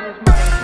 on his money.